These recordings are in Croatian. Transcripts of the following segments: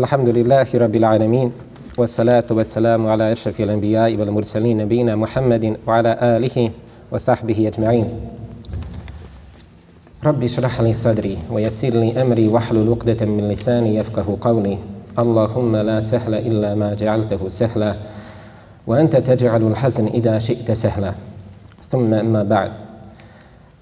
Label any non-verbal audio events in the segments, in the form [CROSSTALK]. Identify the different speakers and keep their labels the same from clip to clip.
Speaker 1: الحمد لله رب العالمين والصلاة والسلام على أشرف الأنبياء والمرسلين نبينا محمد وعلى آله وصحبه أجمعين ربي اشرح لي صدري ويسر لي أمري واحلل عقدة من لساني يفقه قولي اللهم لا سهل إلا ما جعلته سهلا وأنت تجعل الحزن إذا شئت سهلا ثم أما بعد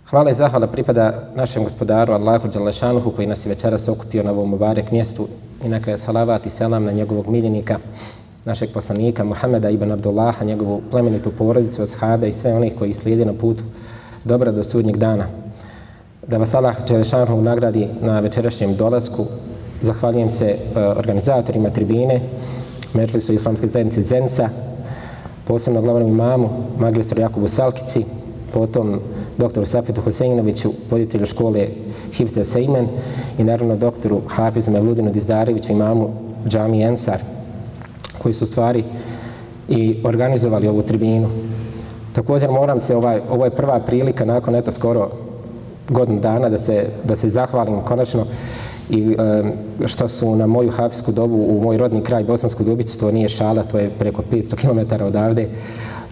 Speaker 1: Hvala i zahvala pripada našem gospodaru Allahu Đalešanuhu koji nas je večeras okupio na ovom Mubarek mjestu. I neka je salavat i selam na njegovog miljenika, našeg poslanika Muhameda ibn Abdullaha, njegovu plemenitu porodicu, ashabe i sve onih koji slijede na putu dobra do sudnjeg dana. Da vas Allah Đalešanuhu nagradi na večerašnjem dolasku. Zahvaljujem se uh, organizatorima tribine, Međlisu islamske zajednice Zensa, posebno glavnom imamu, magistru Jakubu Salkici, potom doktoru Safetu Huseinoviću, voditelju škole Hifze Sejmen i naravno doktoru Hafizu Mevludinu Dizdareviću, imamu Džami Ensar, koji su stvari i organizovali ovu tribinu. Također moram se, ovaj, ovo je prva prilika nakon eto skoro godinu dana da se, da se zahvalim konačno i što su na moju hafisku dobu u moj rodni kraj Bosansku Dubicu, to nije šala, to je preko 500 km odavde,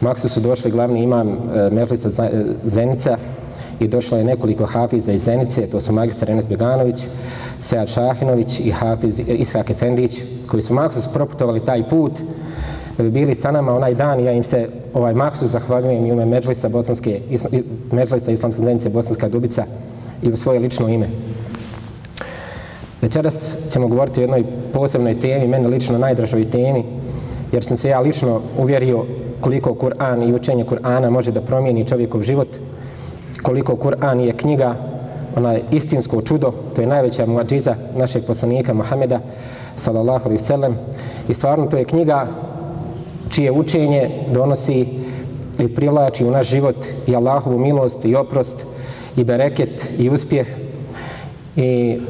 Speaker 1: Maksu su došli glavni imam e, Meflisa Zenica i došlo je nekoliko hafiza iz Zenice, to su magistar Enes Beganović, Sead Šahinović i hafiz Ishak Efendić, koji su Maksus proputovali taj put da bi bili sa nama onaj dan i ja im se ovaj Maksus zahvaljujem i ume Međlisa, Bosanske, Međlisa Islamske Zenice Bosanska Dubica i u svoje lično ime. Večeras ćemo govoriti o jednoj posebnoj temi, meni lično najdražoj temi, jer sam se ja lično uvjerio koliko Kur'an i učenje Kur'ana može da promijeni čovjekov život, koliko Kur'an je knjiga, ona istinsko čudo, to je najveća muadžiza našeg poslanika Muhameda, sallallahu alaihi sallam, i stvarno to je knjiga čije učenje donosi i privlači u naš život i Allahovu milost i oprost i bereket i uspjeh. I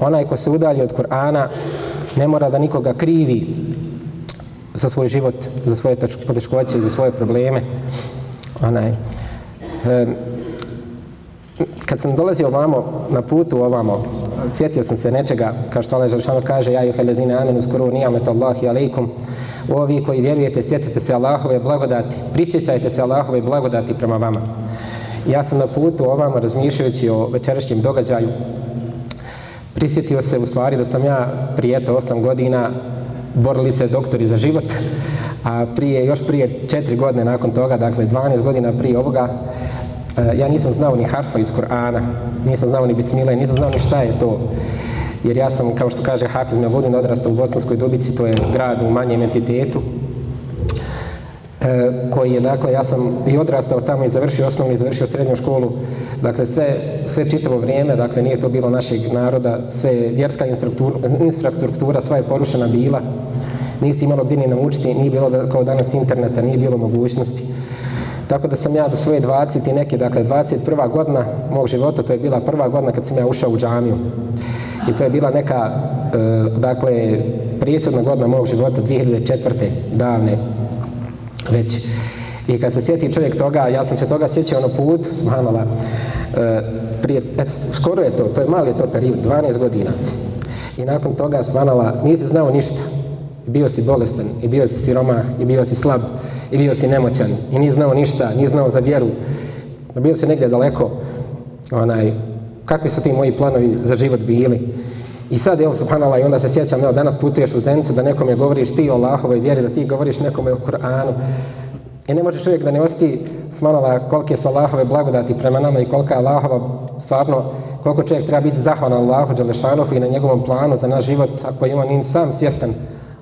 Speaker 1: onaj ko se udalji od Kur'ana ne mora da nikoga krivi za svoj život, za svoje poteškoće, za svoje probleme. Onaj, e, kad sam dolazio ovamo, na putu ovamo, sjetio sam se nečega, kao što Allah Žešano kaže, ja juhe ledine amenu skoro nijamet Allahi alaikum, ovi koji vjerujete, sjetite se Allahove blagodati, prisjećajte se Allahove blagodati prema vama. Ja sam na putu ovamo razmišljajući o večerašnjem događaju, prisjetio se u stvari da sam ja prije eto osam godina borili se doktori za život, a prije, još prije četiri godine nakon toga, dakle 12 godina prije ovoga, ja nisam znao ni harfa iz Kur'ana, nisam znao ni bismile, nisam znao ni šta je to. Jer ja sam, kao što kaže Hafiz Mevudin, odrastao u Bosanskoj Dubici, to je grad u manjem entitetu, koji je, dakle, ja sam i odrastao tamo i završio osnovnu i završio srednju školu. Dakle, sve, sve čitavo vrijeme, dakle, nije to bilo našeg naroda, sve vjerska infrastruktura, sva je porušena bila. Nisi imalo gdje ni naučiti, nije bilo kao danas interneta, nije bilo mogućnosti. Tako da sam ja do svoje 20 i neke, dakle, 21. godina mog života, to je bila prva godina kad sam ja ušao u džamiju. I to je bila neka, e, dakle, prijesudna godina mog života, 2004. davne već. I kad se sjeti čovjek toga, ja sam se toga sjećao na put, smanala, e, prije, eto, skoro je to, to je mali to period, 12 godina. I nakon toga smanala, nisi znao ništa. Bio si bolestan, i bio si siromah, i bio si slab, i bio si nemoćan, i nisi znao ništa, nisi znao za vjeru. Bio si negdje daleko, onaj, kakvi su ti moji planovi za život bili. I sad, evo, subhanallah, i onda se sjećam, evo, danas putuješ u Zencu, da nekome govoriš ti o Allahovoj vjeri, da ti govoriš nekome o Kur'anu. I ne može čovjek da ne osti smanala kolike su Allahove blagodati prema nama i kolika je Allahova, stvarno, koliko čovjek treba biti zahvalan Allahu Đalešanohu i na njegovom planu za naš život, ako je on sam svjestan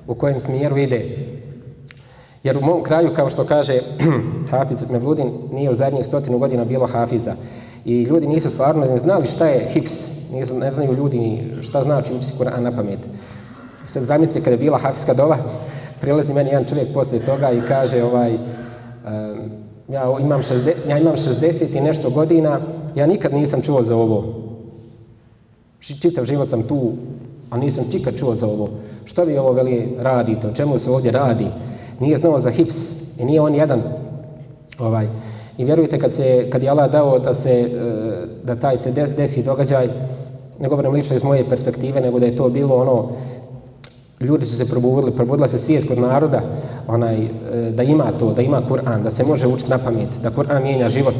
Speaker 1: u kojem smjeru ide. Jer u mom kraju, kao što kaže [CLEARS THROAT] Hafiz Mevludin, nije u zadnjih stotinu godina bilo Hafiza. I ljudi nisu stvarno ne znali šta je hifs, ne znaju ljudi šta znači učiti Kur'an na pamet. Sad zamislite kada je bila hafizska dova, [LAUGHS] prilazi meni jedan čovjek poslije toga i kaže ovaj, um, ja, imam 60, ja imam 60 i nešto godina, ja nikad nisam čuo za ovo. Čitav život sam tu, a nisam nikad čuo za ovo. Što vi ovo veli radite, o čemu se ovdje radi? Nije znao za hifs i nije on jedan. Ovaj, I vjerujte kad, se, kad je Allah dao da, se, da taj se desi događaj, ne govorim lično iz moje perspektive, nego da je to bilo ono ljudi su se probudili, probudila se svijest kod naroda onaj, e, da ima to, da ima Kur'an, da se može učiti na pamet, da Kur'an mijenja život.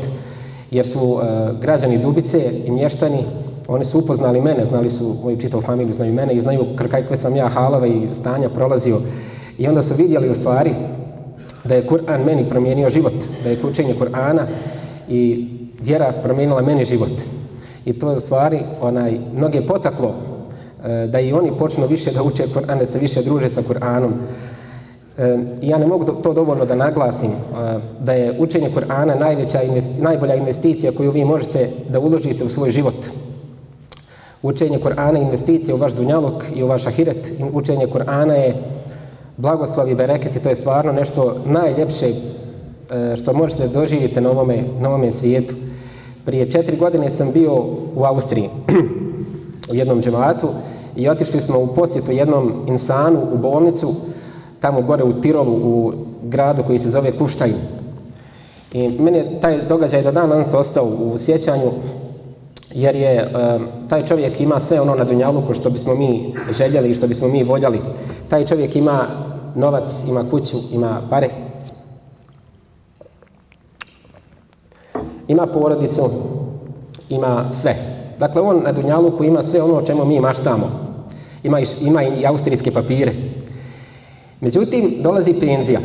Speaker 1: Jer su e, građani Dubice i mještani, oni su upoznali mene, znali su moju čitavu familiju, znaju mene i znaju kakve sam ja halava i stanja prolazio. I onda su vidjeli u stvari da je Kur'an meni promijenio život, da je učenje Kur'ana i vjera promijenila meni život. I to je u stvari onaj, mnoge potaklo e, da i oni počnu više da uče Kur'an, da se više druže sa Kur'anom. E, ja ne mogu to dovoljno da naglasim, e, da je učenje Kur'ana najveća, najbolja investicija koju vi možete da uložite u svoj život. Učenje Kur'ana je investicija u vaš dunjaluk i u vaš ahiret. Učenje Kur'ana je blagoslav i bereket i to je stvarno nešto najljepše što možete doživjeti na ovome, na ovome svijetu. Prije četiri godine sam bio u Austriji [CLEARS THROAT] u jednom džematu i otišli smo u posjetu jednom insanu u bolnicu tamo gore u Tirolu u gradu koji se zove Kuštajn. I meni taj događaj do dan danas ostao u sjećanju jer je taj čovjek ima sve ono na Dunjaluku što bismo mi željeli i što bismo mi voljeli. Taj čovjek ima novac, ima kuću, ima pare, ima porodicu, ima sve. Dakle, on na Dunjaluku ima sve ono o čemu mi maštamo. Ima, ima i austrijske papire. Međutim, dolazi penzija.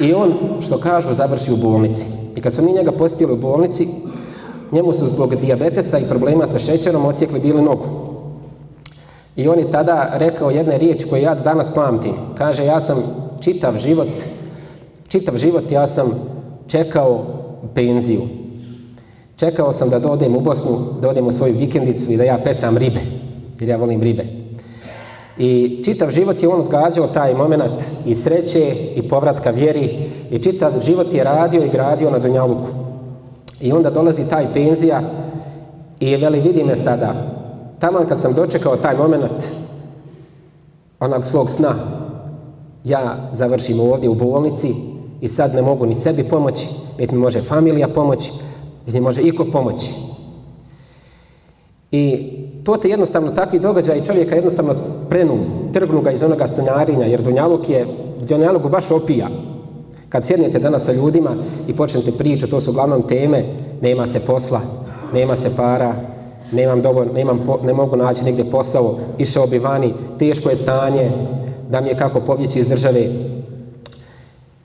Speaker 1: I on, što kažu, završi u bolnici. I kad smo mi njega posjetili u bolnici, njemu su zbog dijabetesa i problema sa šećerom ocijekli bili nogu. I on je tada rekao jedne riječi koje ja danas pamtim. Kaže, ja sam čitav život, čitav život ja sam čekao penziju. Čekao sam da dodem u Bosnu, da odem u svoju vikendicu i da ja pecam ribe, jer ja volim ribe. I čitav život je on odgađao taj moment i sreće i povratka vjeri i čitav život je radio i gradio na Dunjaluku. I onda dolazi taj penzija i veli vidi me sada. Tamo kad sam dočekao taj moment onog svog sna, ja završim ovdje u bolnici i sad ne mogu ni sebi pomoći, niti mi može familija pomoći, niti može iko pomoći. I to te jednostavno takvi događaji čovjeka jednostavno prenu, trgnu ga iz onoga scenjarinja, jer Dunjaluk je, Dunjaluk baš opija. Kad sjednete danas sa ljudima i počnete pričati, to su uglavnom teme, nema se posla, nema se para, nemam dovoljno, nemam ne mogu naći negdje posao, išao bi vani, teško je stanje, da mi je kako pobjeći iz države.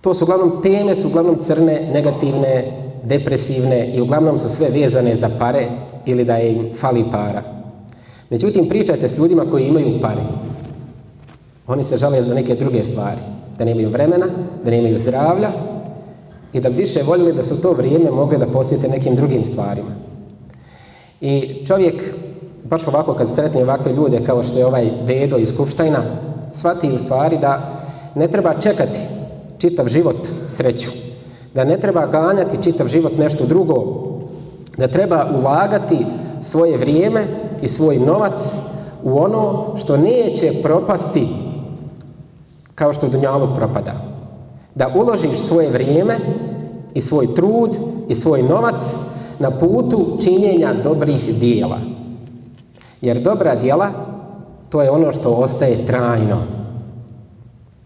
Speaker 1: To su uglavnom teme, su uglavnom crne, negativne, depresivne i uglavnom su sve vezane za pare ili da im fali para. Međutim, pričajte s ljudima koji imaju pare. Oni se žale za neke druge stvari. Da nemaju vremena, da nemaju zdravlja i da više voljeli da su to vrijeme mogli da posvijete nekim drugim stvarima. I čovjek, baš ovako kad sretne ovakve ljude kao što je ovaj dedo iz Kufštajna, shvati u stvari da ne treba čekati čitav život sreću. Da ne treba ganjati čitav život nešto drugo. Da treba ulagati svoje vrijeme i svoj novac u ono što neće propasti kao što Dunjalog propada. Da uložiš svoje vrijeme i svoj trud i svoj novac na putu činjenja dobrih dijela. Jer dobra dijela, to je ono što ostaje trajno.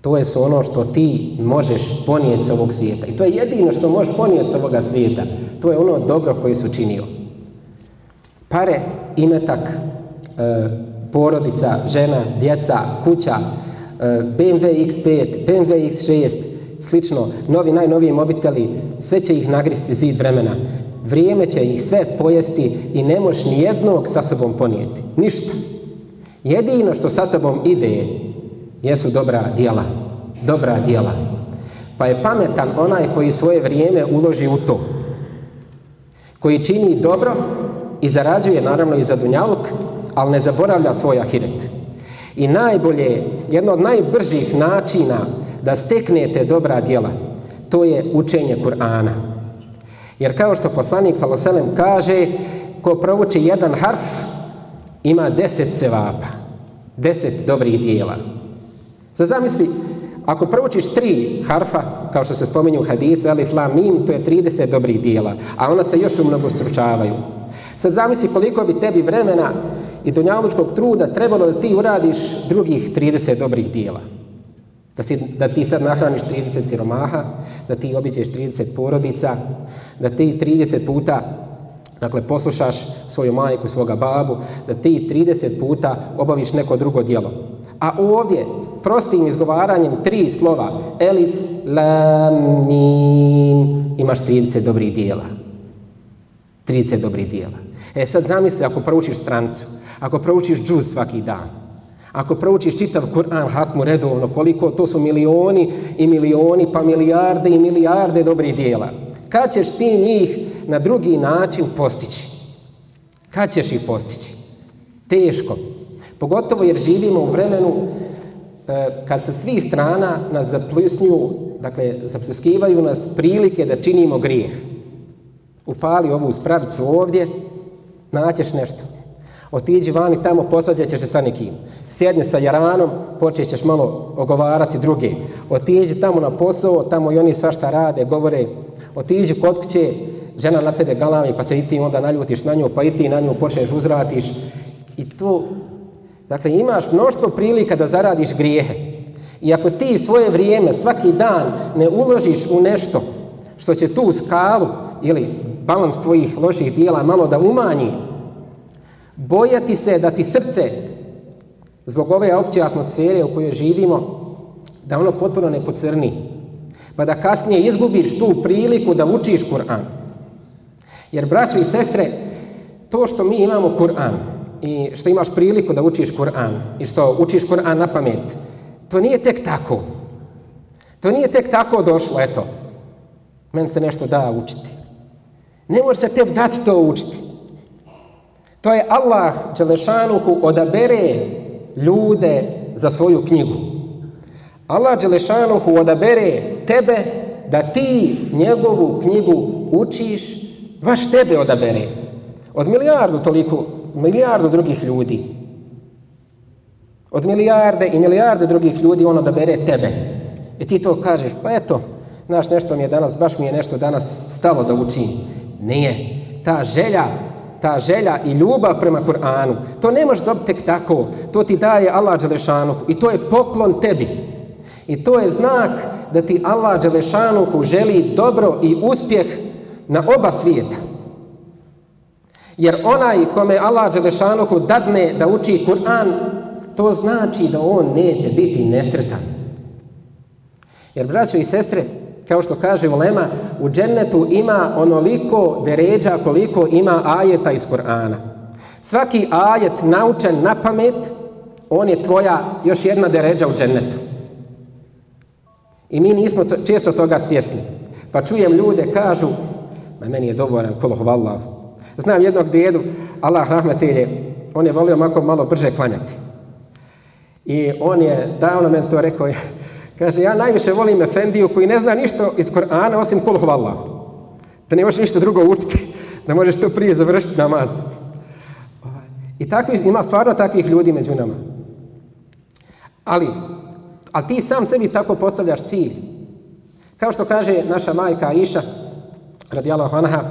Speaker 1: To je ono što ti možeš ponijeti sa ovog svijeta. I to je jedino što možeš ponijeti sa ovoga svijeta. To je ono dobro koje su činio. Pare, imetak, e, porodica, žena, djeca, kuća, e, BMW X5, BMW X6, slično, novi, najnoviji mobiteli, sve će ih nagristi zid vremena. Vrijeme će ih sve pojesti i ne možeš ni jednog sa sobom ponijeti. Ništa. Jedino što sa tobom ide jesu dobra djela. Dobra djela. Pa je pametan onaj koji svoje vrijeme uloži u to. Koji čini dobro i zarađuje naravno i za dunjaluk, ali ne zaboravlja svoj ahiret. I najbolje, jedno od najbržih načina da steknete dobra djela, to je učenje Kur'ana. Jer kao što poslanik Saloselem kaže, ko provuči jedan harf, ima deset sevapa, deset dobrih dijela. Sad zamisli, ako proučiš tri harfa, kao što se spominje u hadisu, alif, lam, mim, to je 30 dobrih dijela, a ona se još umnogo stručavaju. Sad zamisli koliko bi tebi vremena i donjalučkog truda trebalo da ti uradiš drugih 30 dobrih dijela. Da, si, da ti sad nahraniš 30 siromaha, da ti obiđeš 30 porodica, da ti 30 puta dakle, poslušaš svoju majku, svoga babu, da ti 30 puta obaviš neko drugo dijelo. A ovdje, prostim izgovaranjem tri slova, elif, lam, mim, imaš 30 dobrih dijela. 30 dobrih dijela. E sad zamisli ako proučiš stranicu, ako proučiš džuz svaki dan, ako proučiš čitav Kur'an hatmu redovno, koliko to su milioni i milioni, pa milijarde i milijarde dobrih dijela. Kad ćeš ti njih na drugi način postići? Kad ćeš ih postići? Teško. Pogotovo jer živimo u vremenu e, kad sa svih strana nas zapljusnju, dakle, zapljuskivaju nas prilike da činimo grijeh. Upali ovu spravicu ovdje, naćeš nešto. Otiđi vani tamo, posvađat ćeš se sa nekim. Sjedni sa jaranom, počet ćeš malo ogovarati druge. Otiđi tamo na posao, tamo i oni svašta rade, govore. Otiđi kod kuće, žena na tebe galami, pa se i ti onda naljutiš na nju, pa i ti na nju počneš uzratiš. I to, dakle, imaš mnoštvo prilika da zaradiš grijehe. I ako ti svoje vrijeme svaki dan ne uložiš u nešto što će tu skalu ili balans tvojih loših dijela malo da umanji, bojati se da ti srce zbog ove opće atmosfere u kojoj živimo, da ono potpuno ne pocrni. Pa da kasnije izgubiš tu priliku da učiš Kur'an. Jer, braćo i sestre, to što mi imamo Kur'an i što imaš priliku da učiš Kur'an i što učiš Kur'an na pamet, to nije tek tako. To nije tek tako došlo, eto. Meni se nešto da učiti. Ne može se tebi dati to učiti. To je Allah Đelešanuhu odabere ljude za svoju knjigu. Allah Đelešanuhu odabere tebe da ti njegovu knjigu učiš, baš tebe odabere. Od milijardu toliko, milijardu drugih ljudi. Od milijarde i milijarde drugih ljudi on odabere tebe. I ti to kažeš, pa eto, znaš, nešto mi je danas, baš mi je nešto danas stalo da učim. Nije. Ta želja ta želja i ljubav prema Kur'anu, to ne možeš dobiti tek tako. To ti daje Allah Đelešanuhu i to je poklon tebi. I to je znak da ti Allah Đelešanuhu želi dobro i uspjeh na oba svijeta. Jer onaj kome Allah Đelešanuhu dadne da uči Kur'an, to znači da on neće biti nesretan. Jer, braćo i sestre, kao što kaže Ulema, u džennetu ima onoliko deređa koliko ima ajeta iz Kur'ana. Svaki ajet naučen na pamet, on je tvoja još jedna deređa u džennetu. I mi nismo to, često toga svjesni. Pa čujem ljude kažu, ma meni je dovoljan koloh vallahu. Znam jednog djedu, Allah rahmetelje, on je volio mako malo brže klanjati. I on je davno meni to rekao, [LAUGHS] Kaže, ja najviše volim Efendiju koji ne zna ništa iz Korana osim kul huvallah. Da ne možeš ništa drugo učiti, [LAUGHS] da možeš to prije završiti namaz. I takvi, ima stvarno takvih ljudi među nama. Ali, ali ti sam sebi tako postavljaš cilj. Kao što kaže naša majka Aisha, radijallahu anha,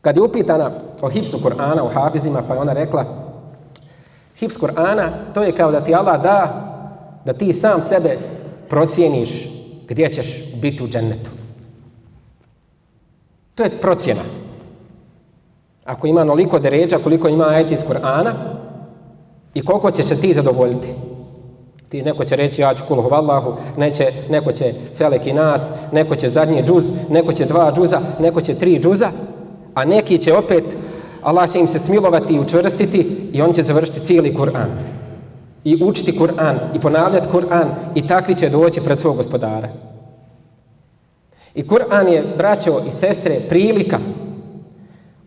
Speaker 1: kad je upitana o hipsu Korana, o hafizima, pa je ona rekla, Hifz Kur'ana, to je kao da ti Allah da, da ti sam sebe procijeniš gdje ćeš biti u džennetu. To je procjena. Ako ima noliko deređa, koliko ima ajeti iz Kur'ana i koliko će se ti zadovoljiti. Ti neko će reći ja ću kulhu vallahu, neće, neko će felek i nas, neko će zadnji džuz, neko će dva džuza, neko će tri džuza, a neki će opet Allah će im se smilovati i učvrstiti i on će završiti cijeli Kur'an. I učiti Kur'an i ponavljati Kur'an i takvi će doći pred svog gospodara. I Kur'an je, braćo i sestre, prilika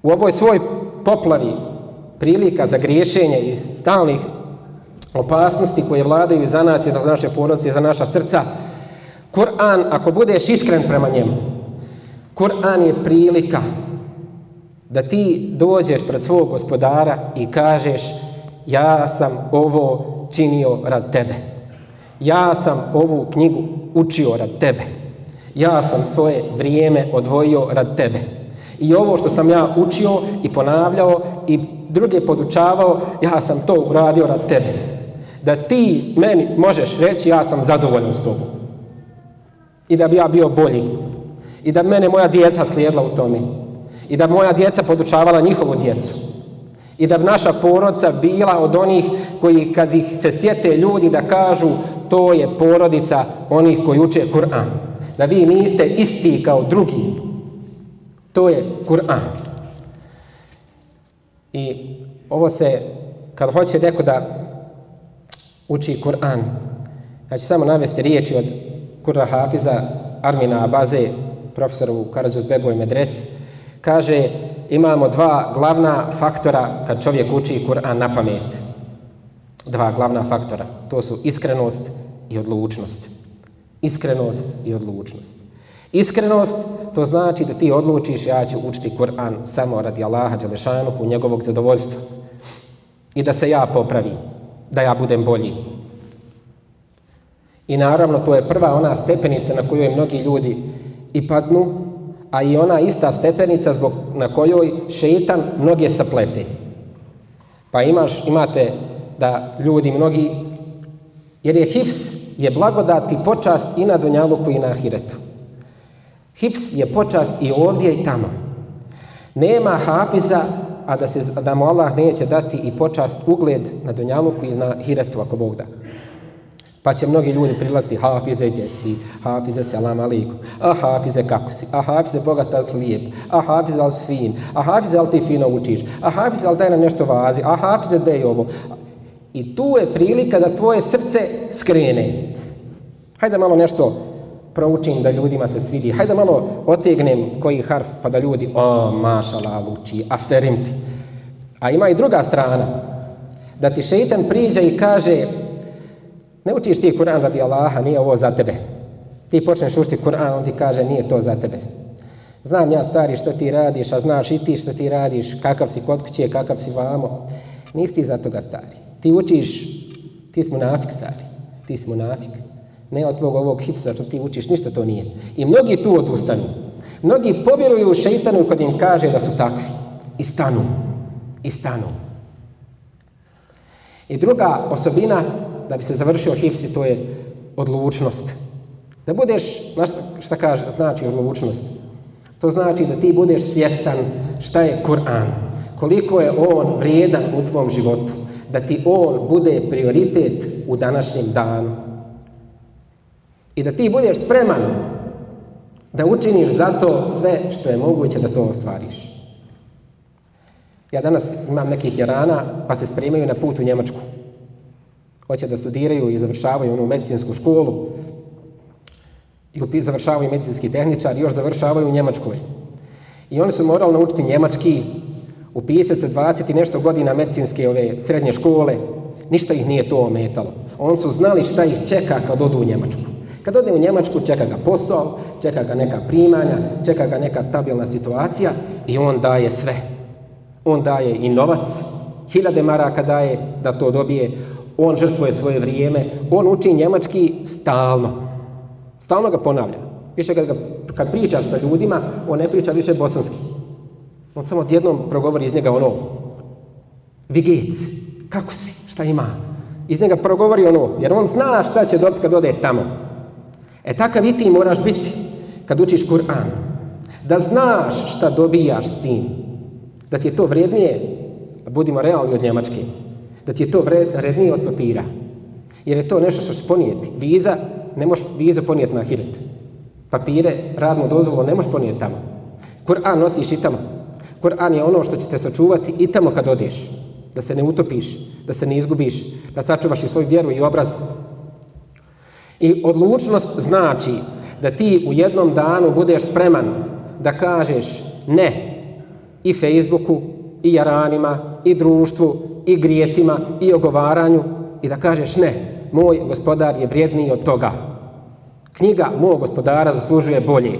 Speaker 1: u ovoj svoj poplavi prilika za griješenje i stalnih opasnosti koje vladaju za nas i za naše porodice i za naša srca. Kur'an, ako budeš iskren prema njemu, Kur'an je prilika da ti dođeš pred svog gospodara i kažeš ja sam ovo činio rad tebe. Ja sam ovu knjigu učio rad tebe. Ja sam svoje vrijeme odvojio rad tebe. I ovo što sam ja učio i ponavljao i druge podučavao, ja sam to uradio rad tebe. Da ti meni možeš reći ja sam zadovoljan s tobom. I da bi ja bio bolji. I da mene moja djeca slijedila u tome. I da moja djeca podučavala njihovu djecu. I da bi naša porodca bila od onih koji kad ih se sjete ljudi da kažu to je porodica onih koji uče Kur'an. Da vi niste isti kao drugi. To je Kur'an. I ovo se, kad hoće neko da uči Kur'an, ja ću samo navesti riječi od Kurra Hafiza, Armina Abaze, profesora u Karadžozbegovoj medresi, kaže imamo dva glavna faktora kad čovjek uči Kur'an na pamet. Dva glavna faktora. To su iskrenost i odlučnost. Iskrenost i odlučnost. Iskrenost, to znači da ti odlučiš ja ću učiti Kur'an samo radi Allaha Đelešanuhu, njegovog zadovoljstva. I da se ja popravim, da ja budem bolji. I naravno to je prva ona stepenica na kojoj mnogi ljudi i padnu, a i ona ista stepenica zbog, na kojoj šeitan mnoge saplete. Pa imaš, imate da ljudi mnogi, jer je hifs, je blagodat i počast i na Dunjaluku i na Ahiretu. Hifs je počast i ovdje i tamo. Nema hafiza, a da, se, da mu Allah neće dati i počast ugled na Dunjaluku i na Hiretu, ako Bog da. Pa će mnogi ljudi prilaziti, hafize gdje si, hafize salam alikum, a hafize kako si, a hafize bogata slijep, a hafize al fin, a hafize al ti fino učiš, a hafize al daj nam nešto vazi, a hafize dej ovo. I tu je prilika da tvoje srce skrene. Hajde malo nešto proučim da ljudima se svidi. Hajde malo otegnem koji harf pa da ljudi, o, mašala, uči, aferim ti. A ima i druga strana. Da ti šeitan priđe i kaže, ne učiš ti Kur'an radi Allaha, nije ovo za tebe. Ti počneš učiti Kur'an, on ti kaže, nije to za tebe. Znam ja, stari, što ti radiš, a znaš i ti što ti radiš, kakav si kod kuće, kakav si vamo. Nisi ti za toga stari. Ti učiš, ti si munafik stari. Ti si munafik. Ne od tvog ovog hipsa što ti učiš, ništa to nije. I mnogi tu odustanu. Mnogi povjeruju šeitanu kad im kaže da su takvi. I stanu. I stanu. I druga osobina da bi se završio hifsi, to je odlučnost. Da budeš, znaš šta kaže, znači odlučnost? To znači da ti budeš svjestan šta je Kur'an, koliko je on vrijedan u tvom životu, da ti on bude prioritet u današnjem danu. I da ti budeš spreman da učiniš za to sve što je moguće da to ostvariš. Ja danas imam nekih jarana pa se spremaju na put u Njemačku hoće da studiraju i završavaju onu medicinsku školu i završavaju medicinski tehničar i još završavaju u Njemačkoj. I oni su morali naučiti njemački, upisati se 20 i nešto godina medicinske ove srednje škole, ništa ih nije to ometalo. Oni su znali šta ih čeka kad odu u Njemačku. Kad ode u Njemačku čeka ga posao, čeka ga neka primanja, čeka ga neka stabilna situacija i on daje sve. On daje i novac, hiljade maraka daje da to dobije, on žrtvuje svoje vrijeme, on uči njemački stalno. Stalno ga ponavlja. Više kad, kad priča sa ljudima, on ne priča više bosanski. On samo odjednom progovori iz njega ono, vigec, kako si, šta ima? Iz njega progovori ono, jer on zna šta će dobiti kad ode tamo. E takav i ti moraš biti kad učiš Kur'an. Da znaš šta dobijaš s tim. Da ti je to vrijednije, budimo realni od Njemačke da ti je to vrednije od papira. Jer je to nešto što će ponijeti. Viza, ne možeš viza ponijeti na hiret. Papire, radnu dozvolu ne možeš ponijeti tamo. Kur'an nosiš i tamo. Kur'an je ono što će te sačuvati i tamo kad odeš. Da se ne utopiš, da se ne izgubiš, da sačuvaš i svoju vjeru i obraz. I odlučnost znači da ti u jednom danu budeš spreman da kažeš ne i Facebooku, i jaranima, i društvu, i grijesima i ogovaranju i da kažeš ne, moj gospodar je vrijedniji od toga. Knjiga mog gospodara zaslužuje bolje.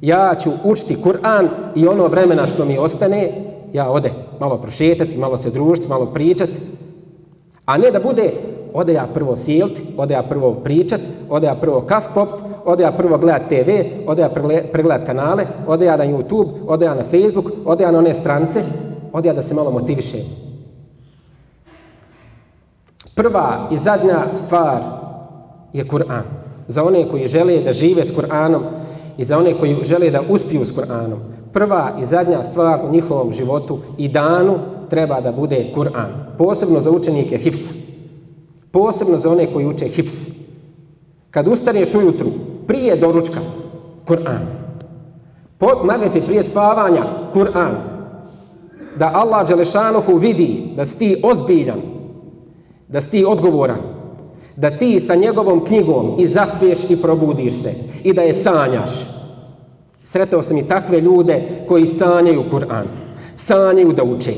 Speaker 1: Ja ću učiti Kur'an i ono vremena što mi ostane, ja ode malo prošetati, malo se družiti, malo pričati, a ne da bude ode ja prvo sjeliti, ode ja prvo pričat, ode ja prvo kaf pop, ode ja prvo gledat TV, ode ja pregledat kanale, ode ja na YouTube, ode ja na Facebook, ode ja na one strance, ode ja da se malo motiviše. Prva i zadnja stvar je Kur'an. Za one koji žele da žive s Kur'anom i za one koji žele da uspiju s Kur'anom. Prva i zadnja stvar u njihovom životu i danu treba da bude Kur'an. Posebno za učenike Hifsa. Posebno za one koji uče Hifs. Kad ustaneš ujutru, prije doručka, Kur'an. Navečer prije spavanja, Kur'an. Da Allah Đelešanuhu vidi da si ti ozbiljan, da si ti odgovoran, da ti sa njegovom knjigom i zaspiješ i probudiš se i da je sanjaš. Sretao sam i takve ljude koji sanjaju Kur'an, sanjaju da uče.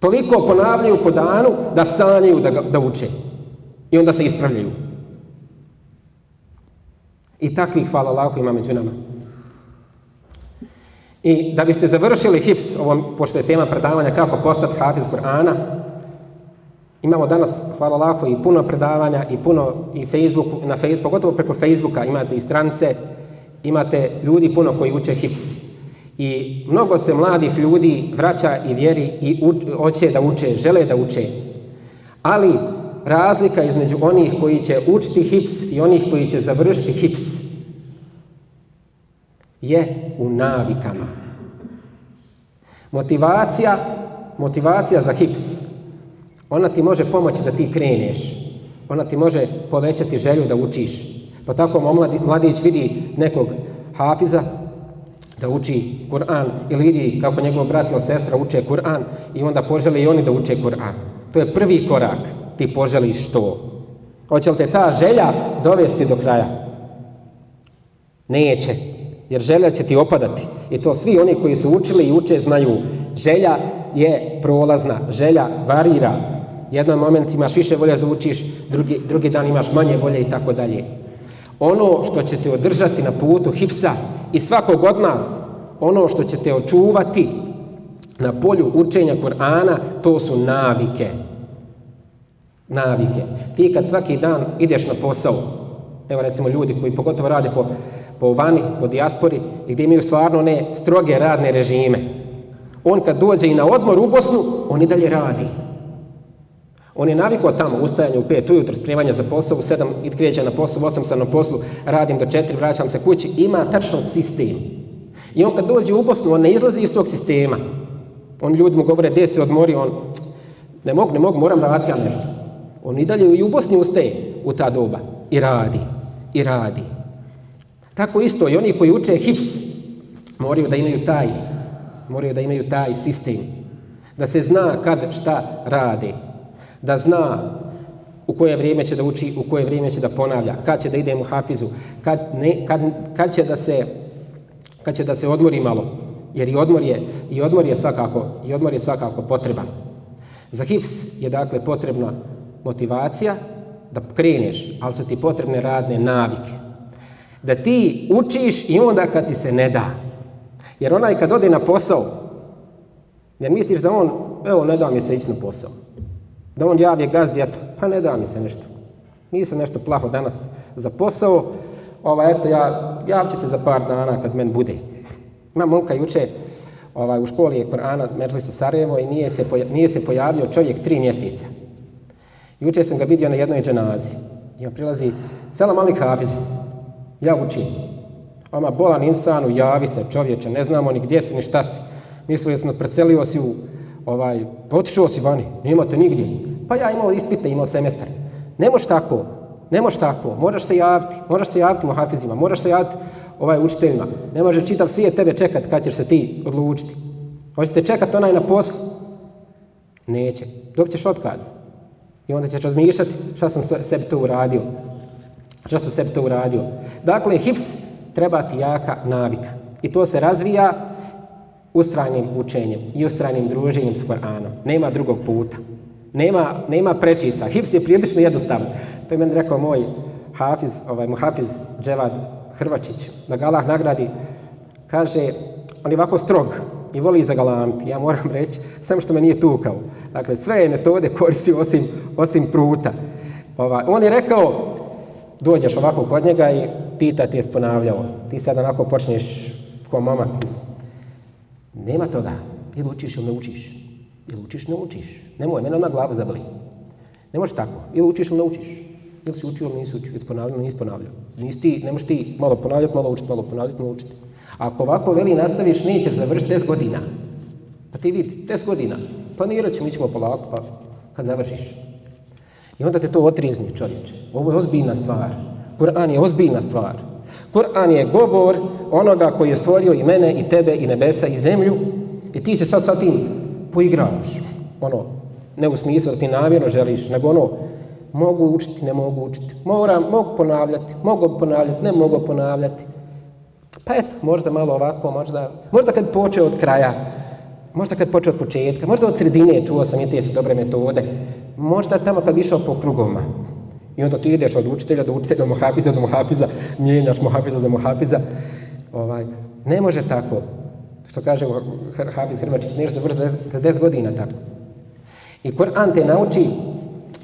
Speaker 1: Toliko ponavljaju po danu da sanjaju da, da uče. I onda se ispravljaju. I takvih, hvala Allahu, ima među nama. I da biste završili HIPS, ovom, pošto je tema predavanja kako postati hafiz Kur'ana, imamo danas, hvala Allahu, i puno predavanja i puno i Facebook, na, pogotovo preko Facebooka imate i strance, imate ljudi puno koji uče HIPS. I mnogo se mladih ljudi vraća i vjeri i hoće da uče, žele da uče. Ali razlika između onih koji će učiti hips i onih koji će završiti hips je u navikama. Motivacija, motivacija za hips, ona ti može pomoći da ti kreneš. Ona ti može povećati želju da učiš. Pa tako mladić vidi nekog hafiza da uči Kur'an ili vidi kako njegov brat ili sestra uče Kur'an i onda požele i oni da uče Kur'an. To je prvi korak ti poželiš to. Hoće li te ta želja dovesti do kraja? Neće, jer želja će ti opadati. I to svi oni koji su učili i uče znaju. Želja je prolazna, želja varira. Jedan moment imaš više volje za učiš, drugi, drugi dan imaš manje volje i tako dalje. Ono što će te održati na putu hipsa i svakog od nas, ono što će te očuvati na polju učenja Kur'ana, to su navike navike. Ti kad svaki dan ideš na posao, evo recimo ljudi koji pogotovo rade po, po vani, po dijaspori, gdje imaju stvarno ne stroge radne režime. On kad dođe i na odmor u Bosnu, on i dalje radi. On je navikao tamo, ustajanje u pet ujutro, spremanje za posao, u sedam i kreće na posao, u osam sam na poslu, radim do četiri, vraćam se kući, ima tačno sistem. I on kad dođe u Bosnu, on ne izlazi iz tog sistema. On ljudi mu govore, gdje se odmori, on, ne mogu, ne mogu, moram raditi ja nešto. On i dalje i u Bosni ustaje u ta doba i radi, i radi. Tako isto i oni koji uče hips moraju da imaju taj, moraju da imaju taj sistem. Da se zna kad šta rade. Da zna u koje vrijeme će da uči, u koje vrijeme će da ponavlja, kad će da ide u hafizu, kad, ne, kad, kad, će da se, kad će da se odmori malo. Jer i odmor je, i odmor je svakako, i odmor je svakako potreban. Za hifs je dakle potrebna motivacija da kreneš, ali su ti potrebne radne navike. Da ti učiš i onda kad ti se ne da. Jer onaj kad ode na posao, jer misliš da on, evo ne da mi se ići na posao. Da on javi gazdi, eto, pa ne da mi se nešto. Nisam nešto plaho danas za posao, ovaj, eto, ja, javit se za par dana kad men bude. Imam momka juče, ovaj, u školi je Korana, sa Sarajevo i nije se, nije se pojavio čovjek tri mjeseca. Juče sam ga vidio na jednoj dženazi. I on prilazi, sela mali hafiz. Ja učim. Oma bolan insanu, javi se čovječe, ne znamo ni gdje si, ni šta si. Mislio sam, preselio si u, ovaj, otišao si vani, nemate nigdje. Pa ja imao ispite, imao semestar. Ne možeš tako, ne možeš tako, moraš se javiti, moraš se javiti muhafizima, moraš se javiti ovaj učiteljima. Ne može čitav svijet tebe čekat kad ćeš se ti odlučiti. Hoćete čekat onaj na poslu? Neće. Dobit ćeš otkaz. I onda ćeš razmišljati šta sam sebi to uradio. Šta sam sebi to uradio. Dakle, hips treba ti jaka navika. I to se razvija ustrajnim učenjem i ustrajnim druženjem s Koranom. Nema drugog puta. Nema, nema prečica. Hips je prilično jednostavan. To je meni rekao moj hafiz, ovaj muhafiz Dževad Hrvačić, da ga Allah nagradi. Kaže, on je ovako strog i voli zagalamiti. Ja moram reći, samo što me nije tukao. Dakle, sve je metode koristi osim, osim pruta. Ova, on je rekao, dođeš ovako kod njega i pita ti je ponavljao. Ti sad onako počneš ko momak. Nema toga. Ili učiš ili ne učiš. Ili učiš, ne učiš. Nemoj, mene odmah glavu zaboli. Ne možeš tako. Ili učiš ili ne učiš. Ili si učio ili nisi učio. Ili ponavljao ili nisi ponavljao. Nisi ti, ne možeš ti malo ponavljati, malo učiti, malo ponavljati, malo učiti. Ako ovako veli nastaviš, nećeš završiti 10 godina. Pa ti vidi, 10 godina. Planirat ćemo, mi ćemo polako, pa kad završiš. I onda te to otrijezni čovječe. Ovo je ozbiljna stvar. Kur'an je ozbiljna stvar. Kur'an je govor onoga koji je stvorio i mene, i tebe, i nebesa, i zemlju. I ti se sad sa tim poigravaš. Ono, ne u smislu da ti namjerno želiš, nego ono, mogu učiti, ne mogu učiti. Moram, mogu ponavljati, mogu ponavljati, ne mogu ponavljati. Pa eto, možda malo ovako, možda, možda kad poče od kraja, možda kad poče od početka, možda od sredine, čuo sam i te su dobre metode, možda tamo kad išao po krugovima. I onda ti ideš od učitelja do učitelja, do mohafiza do mohafiza, mijenjaš mohafiza za mohafiza. Ovaj, ne može tako. Što kaže Hafiz Hrvačić, završi za 10 godina tako. I Kur'an te nauči,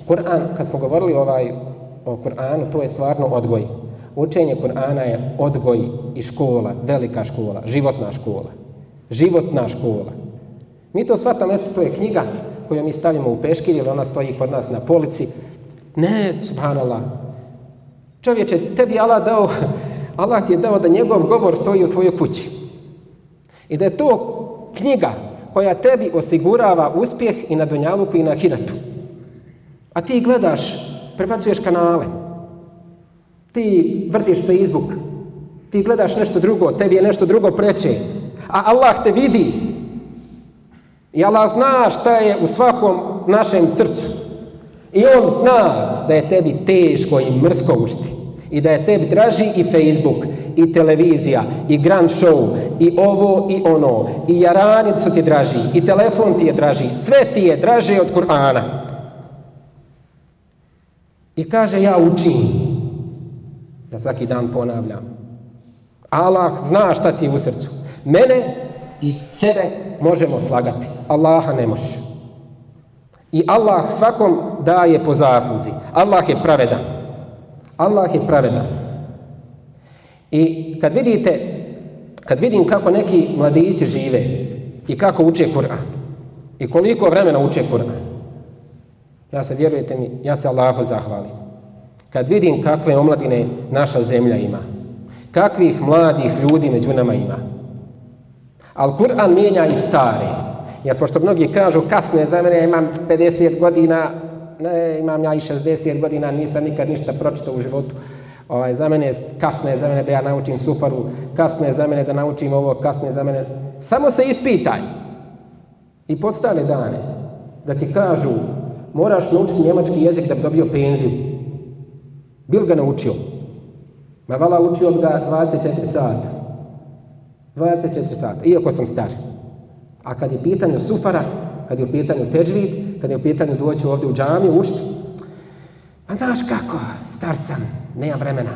Speaker 1: Kur'an, kad smo govorili ovaj, o Kur'anu, to je stvarno odgoj. Učenje Kur'ana je odgoj i škola, velika škola, životna škola. Životna škola. Mi to shvatamo, eto, to je knjiga koju mi stavimo u peškir ili ona stoji kod nas na polici. Ne, subhanallah. Čovječe, tebi Allah dao, Allah ti je dao da njegov govor stoji u tvojoj kući. I da je to knjiga koja tebi osigurava uspjeh i na Dunjaluku i na Hiratu. A ti gledaš, prebacuješ kanale. Ti vrtiš Facebook. Ti gledaš nešto drugo, tebi je nešto drugo preče. A Allah te vidi. I Allah zna šta je u svakom našem srcu. I On zna da je tebi teško i mrsko učiti. I da je tebi draži i Facebook, i televizija, i grand show, i ovo i ono, i jaranicu ti draži, i telefon ti je draži, sve ti je draže od Kur'ana. I kaže ja učim, da svaki dan ponavljam. Allah zna šta ti je u srcu. Mene i sebe možemo slagati. Allaha ne može. I Allah svakom daje po zasluzi. Allah je pravedan. Allah je pravedan. I kad vidite, kad vidim kako neki mladići žive i kako uče Kur'an i koliko vremena uče Kur'an, ja se, vjerujete mi, ja se Allahu zahvalim. Kad vidim kakve omladine naša zemlja ima, kakvih mladih ljudi među nama ima. Ali Kur'an mijenja i stare. Jer pošto mnogi kažu kasne za mene, ja imam 50 godina, ne, imam ja i 60 godina, nisam nikad ništa pročitao u životu. Ovaj, za mene kasne za mene da ja naučim sufaru, kasne za mene da naučim ovo, kasne za mene. Samo se ispitaj. I podstane dane da ti kažu moraš naučiti njemački jezik da bi dobio penziju. Bil ga naučio. Ma vala učio ga 24 sata. 24 sata, iako sam star. A kad je pitanje sufara, kad je u pitanju teđvid, kad je u pitanju doći ovdje u džamiju učiti, a znaš kako, star sam, nemam vremena.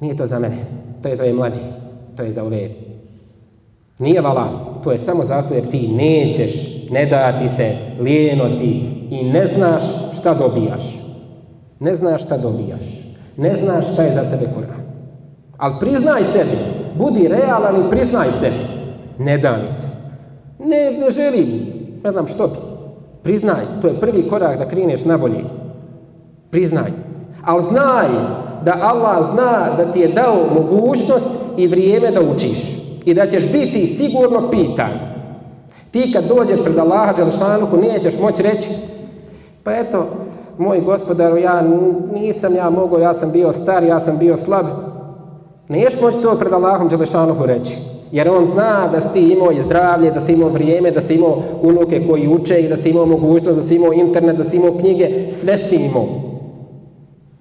Speaker 1: Nije to za mene, to je za ove mlađe, to je za ove. Nije vala, to je samo zato jer ti nećeš, ne da ti se, lijeno ti i ne znaš šta dobijaš. Ne znaš šta dobijaš. Ne znaš šta je za tebe Kur'an. Ali priznaj sebi, budi realan i priznaj sebi. Ne da mi se. Ne, ne želim, ne znam što bi. Priznaj, to je prvi korak da kreneš na bolje. Priznaj. Ali znaj da Allah zna da ti je dao mogućnost i vrijeme da učiš. I da ćeš biti sigurno pitan. Ti kad dođeš pred Allaha Đelšanuhu nećeš moći reći pa eto, moj gospodaru, ja nisam ja mogao, ja sam bio star, ja sam bio slab. Niješ moći to pred Allahom Đelešanuhu reći. Jer on zna da si ti imao i zdravlje, da si imao vrijeme, da si imao unuke koji uče i da si imao mogućnost, da si imao internet, da si imao knjige, sve si imao.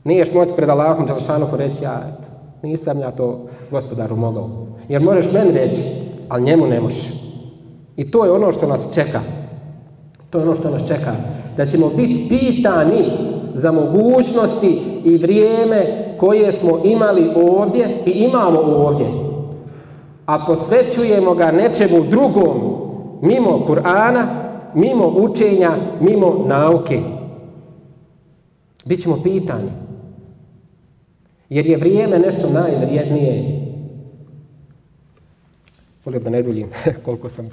Speaker 1: Niješ moći pred Allahom Đelešanuhu reći, ja nisam ja to gospodaru mogao. Jer možeš meni reći, ali njemu ne može. I to je ono što nas čeka. To je ono što nas čeka. Da ćemo biti pitani za mogućnosti i vrijeme koje smo imali ovdje i imamo ovdje. A posvećujemo ga nečemu drugom, mimo Kur'ana, mimo učenja, mimo nauke. Bićemo pitani. Jer je vrijeme nešto najvrijednije. Volio da ne duljim [LAUGHS] koliko sam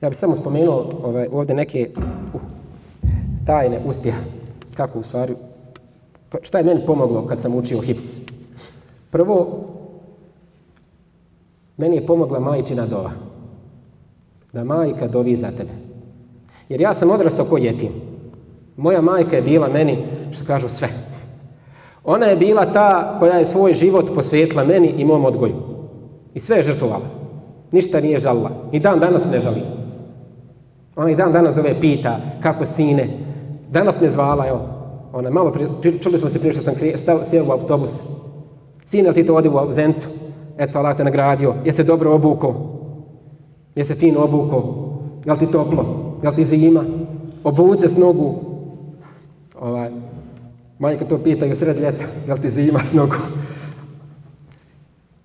Speaker 1: Ja bih samo spomenuo ovaj, ovdje neke uh, tajne uspjeha. Kako u stvari, šta je meni pomoglo kad sam učio HIFS? Prvo, meni je pomogla majčina dova. Da majka dovi za tebe. Jer ja sam odrastao ko jetim. Moja majka je bila meni, što kažu, sve. Ona je bila ta koja je svoj život posvetila meni i mom odgoju. I sve je žrtvovala. Ništa nije žalila. I dan danas ne žali. Ona i dan danas zove pita kako sine. Danas me zvala, evo. Ona malo pri, čuli smo se prije što sam stao, sjeo u autobus. Sine, ti to odi u Zencu? Eto, Allah te nagradio. Je se dobro obuko? Je se fino obuko? Je li ti toplo? Je li ti zima? Obuci se s nogu. Ovaj, majka to pita sred ljeta. Je li ti zima s nogu?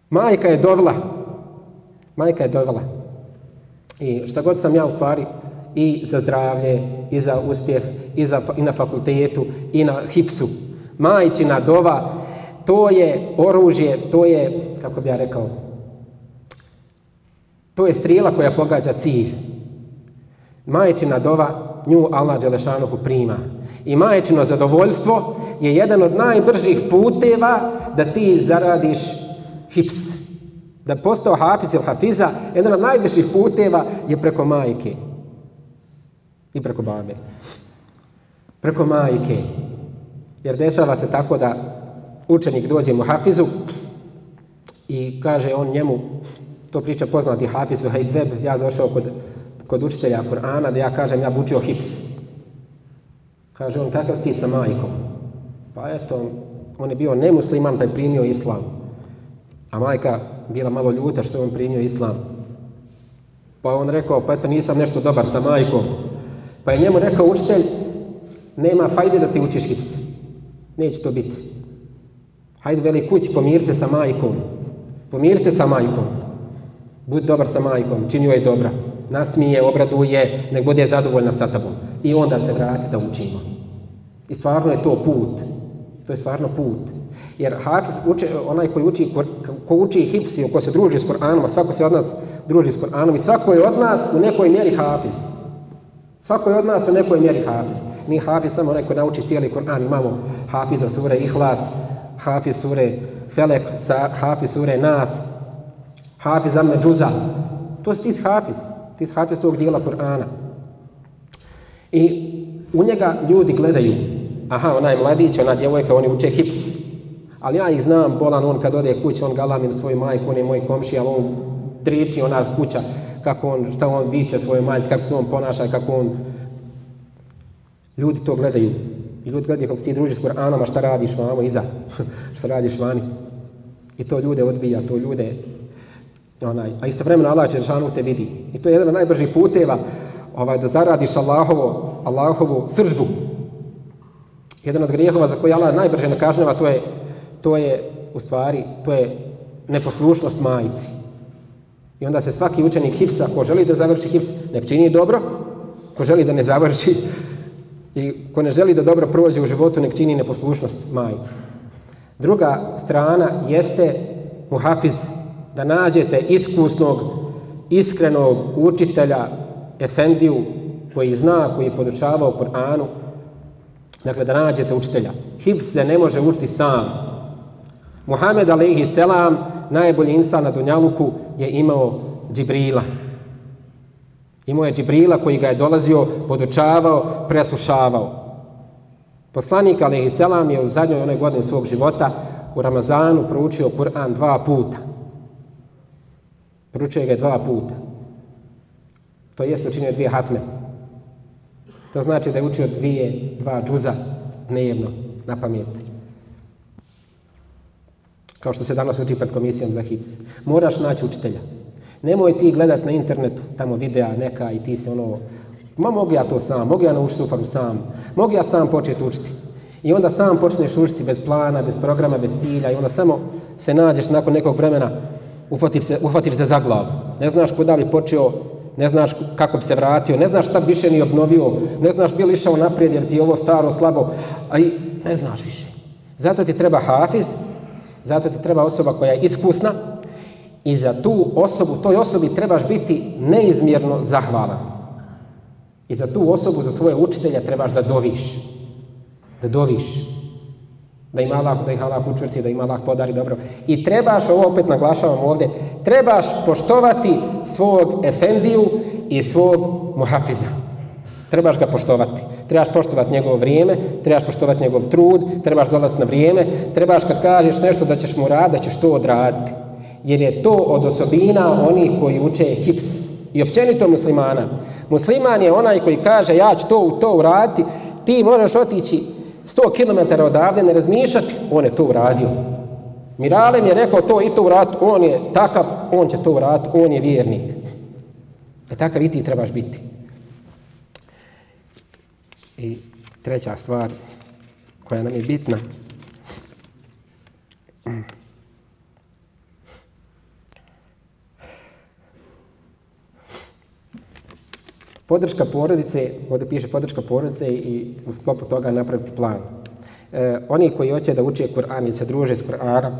Speaker 1: Majka je dovela. Majka je dovela. I šta god sam ja u stvari i za zdravlje, i za uspjeh, i, za, i na fakultetu, i na hipsu. Majčina dova, to je oružje, to je, kako bi ja rekao, to je strijela koja pogađa cilj. Majčina dova, nju Allah Đelešanuhu prima. I majčino zadovoljstvo je jedan od najbržih puteva da ti zaradiš hips. Da postao hafiz ili hafiza, jedan od najbržih puteva je preko majke. I preko babe. Preko majke. Jer dešava se tako da učenik dođe mu hafizu i kaže on njemu, to priča poznati hafizu Haid Web, ja došao kod, kod učitelja Kur'ana da ja kažem ja bučio hips. Kaže on, kakav si sa majkom? Pa eto, on je bio nemusliman pa je primio islam. A majka bila malo ljuta što je on primio islam. Pa on rekao, pa eto nisam nešto dobar sa majkom. Pa je njemu rekao učitelj, nema fajde da ti učiš hips. Neće to biti. Hajde veli kući, pomir se sa majkom. Pomir se sa majkom. Budi dobar sa majkom, čini joj dobra. Nasmije, obraduje, nek bude zadovoljna sa tobom. I onda se vrati da učimo. I stvarno je to put. To je stvarno put. Jer hafiz, onaj koji uči, ko uči hips i ko se druži s Koranom, a svako se od nas druži s Koranom i svako je od nas u nekoj mjeri hafiz. Svako je od nas u nekoj mjeri hafiz. Nije hafiz samo koji nauči cijeli Koran. Imamo hafiza sure Ihlas, hafiz sure Felek, hafiz sure Nas, hafiz Amme Džuza. To si ti hafiz. Ti si hafiz tog dijela Kur'ana. I u njega ljudi gledaju. Aha, onaj mladić, ona djevojka, oni uče hips. Ali ja ih znam, bolan on kad ode kući, on galami na svoju majku, on je moj komši, ali on triči, ona kuća, kako on, šta on viče svojoj majci, kako se on ponaša, kako on... Ljudi to gledaju. I ljudi gledaju kako ti družiš s Kur'anom, a šta radiš vamo iza, [LAUGHS] šta radiš vani. I to ljude odbija, to ljude... Onaj, a istovremeno Allah Đeršanu te vidi. I to je jedan od najbržih puteva ovaj, da zaradiš Allahovo, Allahovu sržbu. Jedan od grijehova za koji Allah najbrže nakažnjava, to je, to je u stvari, to je neposlušnost majici. I onda se svaki učenik hifsa, ko želi da završi hifs, nek čini dobro, ko želi da ne završi [LAUGHS] i ko ne želi da dobro prođe u životu, nek čini neposlušnost majici. Druga strana jeste muhafiz, da nađete iskusnog, iskrenog učitelja, efendiju, koji zna, koji je podučavao Kur'anu, dakle da nađete učitelja. Hifz se ne može učiti sam. Muhammed alaihi selam, najbolji insan na Dunjaluku, je imao Džibrila. Imao je Džibrila koji ga je dolazio, podučavao, preslušavao. Poslanik alaihi selam je u zadnjoj onoj godini svog života u Ramazanu proučio Kur'an dva puta. Proučio ga je dva puta. To jest učinio dvije hatme. To znači da je učio dvije, dva džuza dnevno na pamet. Kao što se danas uči pred komisijom za HIPS. Moraš naći učitelja. Nemoj ti gledat na internetu tamo videa neka i ti se ono, ma mogu ja to sam, mogu ja naučiti sufaru sam, mogu ja sam početi učiti. I onda sam počneš učiti bez plana, bez programa, bez cilja i onda samo se nađeš nakon nekog vremena, uhvatiš se, uhvatiš se za glavu. Ne znaš kuda bi počeo ne znaš kako bi se vratio, ne znaš šta bi više ni obnovio, ne znaš bi li išao naprijed jer ti je ovo staro, slabo, a i ne znaš više. Zato ti treba hafiz, zato ti treba osoba koja je iskusna i za tu osobu, toj osobi trebaš biti neizmjerno zahvalan. I za tu osobu, za svoje učitelja trebaš da doviš. Da doviš. Da ima Allah, da ih Allah učvrci, da ima Allah podari dobro. I trebaš, ovo opet naglašavam ovdje, trebaš poštovati svog efendiju i svog muhafiza. Trebaš ga poštovati. Trebaš poštovati njegovo vrijeme, trebaš poštovati njegov trud, trebaš dolaziti na vrijeme, trebaš kad kažeš nešto da ćeš mu raditi, da ćeš to odraditi. Jer je to od osobina onih koji uče hips. I općenito muslimana. Musliman je onaj koji kaže ja ću to, to uraditi, ti možeš otići 100 km odavde ne razmišljati, on je to uradio. Miralem je rekao to i to uraditi, on je takav, on će to uraditi, on je vjernik. E takav i ti trebaš biti. I treća stvar koja nam je bitna, Podrška porodice, ovdje piše podrška porodice i u sklopu toga napraviti plan. E, oni koji hoće da uče Kur'an i se druže s Kur'anom,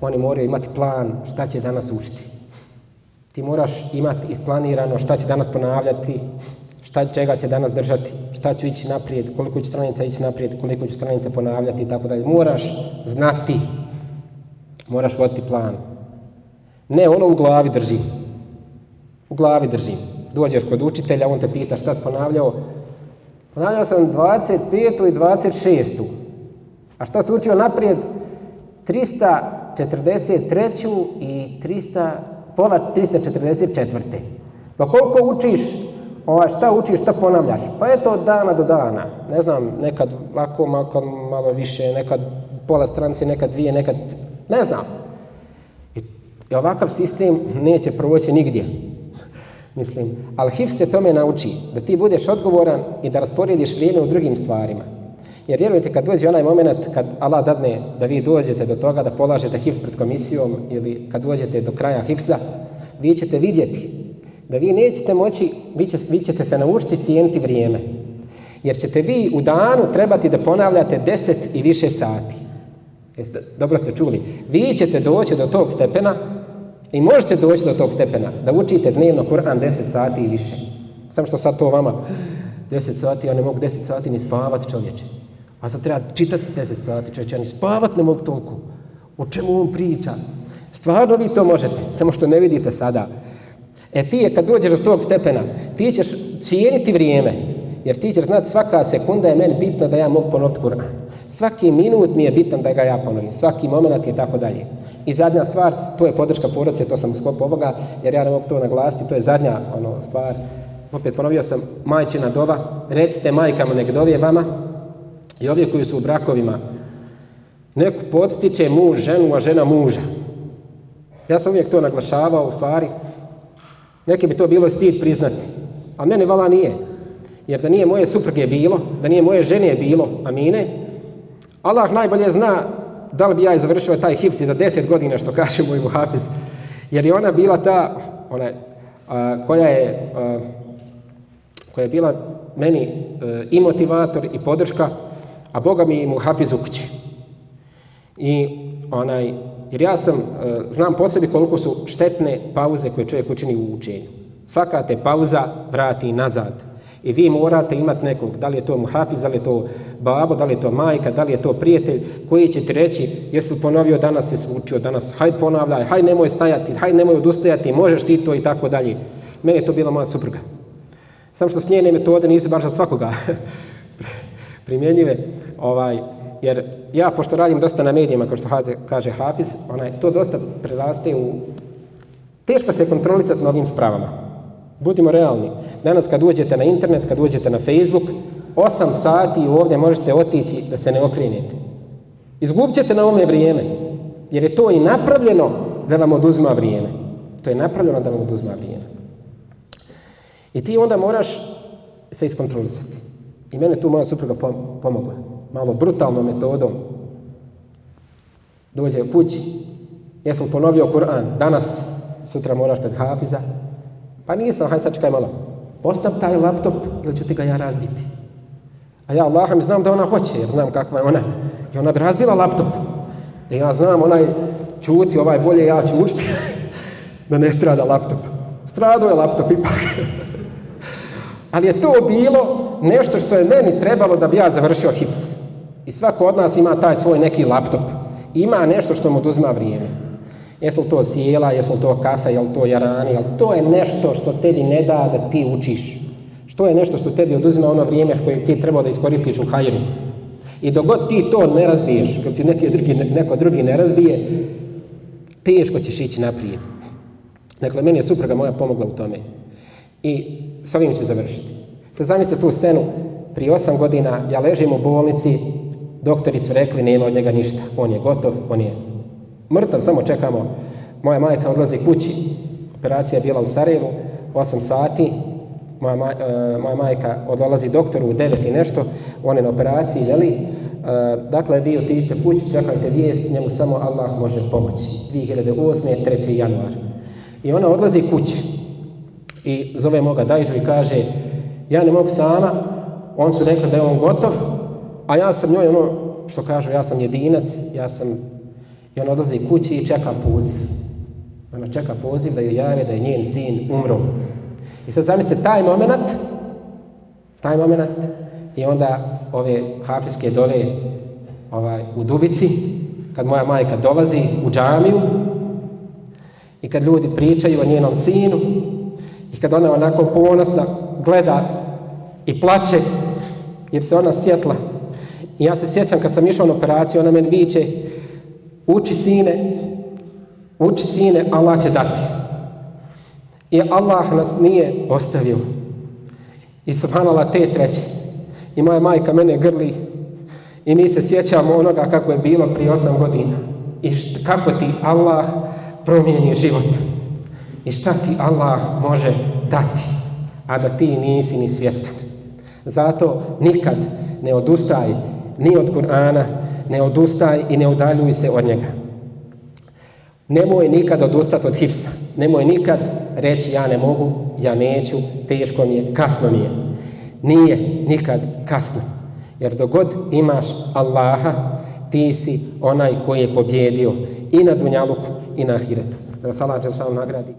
Speaker 1: oni moraju imati plan šta će danas učiti. Ti moraš imati isplanirano šta će danas ponavljati, šta čega će danas držati, šta će ići naprijed, koliko će stranica ići naprijed, koliko će stranica ponavljati i tako dalje. Moraš znati, moraš voditi plan. Ne ono u glavi držim. U glavi držim dođeš kod učitelja, on te pita šta si ponavljao. Ponavljao sam 25. i 26. A što si učio naprijed? 343. i 300, pola 344. Pa koliko učiš? Ovaj, šta učiš, šta ponavljaš? Pa eto od dana do dana. Ne znam, nekad ovako malo, malo više, nekad pola stranice, nekad dvije, nekad... Ne znam. I ovakav sistem neće proći nigdje. [LAUGHS] Mislim, ali hifz te tome nauči, da ti budeš odgovoran i da rasporediš vrijeme u drugim stvarima. Jer vjerujte, kad dođe onaj moment kad Allah dadne da vi dođete do toga da polažete hifz pred komisijom ili kad dođete do kraja hifza, vi ćete vidjeti da vi nećete moći, vi, će, vi ćete se naučiti cijeniti vrijeme. Jer ćete vi u danu trebati da ponavljate deset i više sati. Jeste, dobro ste čuli. Vi ćete doći do tog stepena i možete doći do tog stepena da učite dnevno Kur'an 10 sati i više. Samo što sad to vama 10 sati, ja ne mogu 10 sati ni spavati čovječe. A sad treba čitati 10 sati čovječe, ja ni spavati ne mogu toliko. O čemu on priča? Stvarno vi to možete, samo što ne vidite sada. E ti je kad dođeš do tog stepena, ti ćeš cijeniti vrijeme, jer ti ćeš znati svaka sekunda je meni bitna da ja mogu ponoviti Kur'an. Svaki minut mi je bitan da ga ja ponovim, svaki moment je tako dalje. I zadnja stvar, to je podrška porodice, to sam u sklopu ovoga, jer ja ne mogu to naglasiti, to je zadnja ono, stvar. Opet ponovio sam, majčina dova, recite majkama nek dovije vama i ovdje koji su u brakovima, nek podstiče muž ženu, a žena muža. Ja sam uvijek to naglašavao, u stvari, neki bi to bilo stid priznati, a meni vala nije. Jer da nije moje supruge bilo, da nije moje žene bilo, amine, Allah najbolje zna da li bi ja završio taj hifz za deset godina, što kaže moj muhafiz, jer je ona bila ta, ona, a, koja je a, koja je bila meni a, e, i motivator i podrška, a Boga mi i muhafiz u kući. I onaj, jer ja sam, e, znam po sebi koliko su štetne pauze koje čovjek učini u učenju. Svaka te pauza vrati nazad. I vi morate imati nekog, da li je to muhafiz, da li je to babo, da li je to majka, da li je to prijatelj, koji će ti reći, jesi ponovio danas, jesi učio danas, hajde ponavljaj, hajde nemoj stajati, hajde nemoj odustajati, možeš ti to i tako dalje. Meni je to bila moja supruga. Samo što s njene metode nisu baš za svakoga [LAUGHS] primjenjive, ovaj, jer ja, pošto radim dosta na medijima, kao što kaže Hafiz, onaj, to dosta preraste u... Teško se kontrolisati novim spravama. Budimo realni. Danas kad uđete na internet, kad uđete na Facebook, 8 sati ovdje možete otići da se ne okrenete. Izgubit na ovome vrijeme. Jer je to i napravljeno da vam oduzma vrijeme. To je napravljeno da vam oduzma vrijeme. I ti onda moraš se iskontrolisati. I mene tu moja supruga pomogla. Malo brutalnom metodom. Dođe u kući. Jesam ponovio Kur'an. Danas, sutra moraš pred hafiza Pa nisam, hajde sad čekaj malo. Postav taj laptop ili ću ti ga ja razbiti. A ja Allahom znam da ona hoće, jer znam kakva je ona. I ona bi razbila laptop. I ja znam, onaj čuti, ovaj bolje ja ću učiti [LAUGHS] da ne strada laptop. Stradao je laptop ipak. [LAUGHS] Ali je to bilo nešto što je meni trebalo da bi ja završio HIPS. I svako od nas ima taj svoj neki laptop. Ima nešto što mu oduzma vrijeme. Jesu li to sjela, jesu li to kafe, je li to jarani, ali to je nešto što tebi ne da da ti učiš. Što je nešto što tebi oduzima ono vrijeme koje ti trebao da iskoristiš u hajru. I dok ti to ne razbiješ, kad ti neki drugi, neko drugi ne razbije, teško ćeš ići naprijed. Dakle, meni je supruga moja pomogla u tome. I s ovim ću završiti. Sad zamislite tu scenu, prije osam godina ja ležim u bolnici, doktori su rekli nema od njega ništa, on je gotov, on je mrtav, samo čekamo. Moja majka odlazi kući, operacija je bila u Sarajevu, 8 sati, moja, maj, uh, moja majka odlazi doktoru u 9 i nešto, on je na operaciji, veli, uh, dakle, vi otiđite kući, čekajte vijest, njemu samo Allah može pomoći. 2008. 3. januar. I ona odlazi kući i zove moga dajđu i kaže, ja ne mogu sama, on su rekli da je on gotov, a ja sam njoj ono što kažu, ja sam jedinac, ja sam, i ona odlazi kući i čeka poziv. Ona čeka poziv da joj jave da je njen sin umro. I sad zamislite taj moment, taj moment, i onda ove hafijske dove ovaj, u Dubici, kad moja majka dolazi u džamiju, i kad ljudi pričaju o njenom sinu, i kad ona onako ponosna gleda i plače, jer se ona sjetla. I ja se sjećam kad sam išao na operaciju, ona meni viče, uči sine, uči sine, Allah će dati. I Allah nas nije ostavio. I subhanallah te sreće. I moja majka mene grli. I mi se sjećamo onoga kako je bilo prije osam godina. I kako ti Allah promijeni život. I šta ti Allah može dati, a da ti nisi ni svjestan. Zato nikad ne odustaj ni od Kur'ana, ne odustaj i ne udaljuj se od njega. Nemoj nikad odustati od hifsa. Nemoj nikad reći ja ne mogu, ja neću, teško mi je, kasno mi je. Nije nikad kasno. Jer dogod imaš Allaha, ti si onaj koji je pobjedio i na Dunjaluku i na Ahiretu. Da vas Allah nagradi.